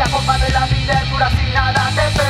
La vida, compadre, la vida es dura sin nada te